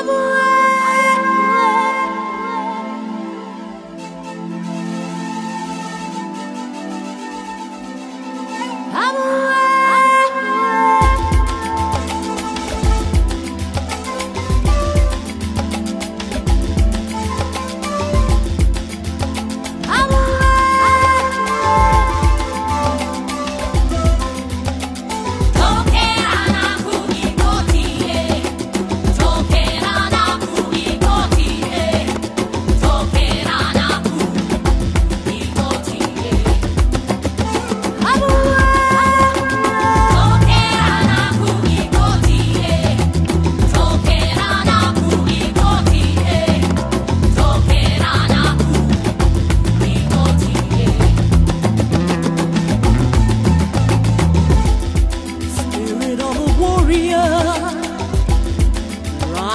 Spirit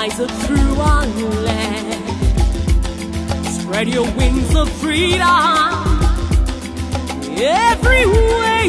rise up through our land. Spread your wings of freedom everywhere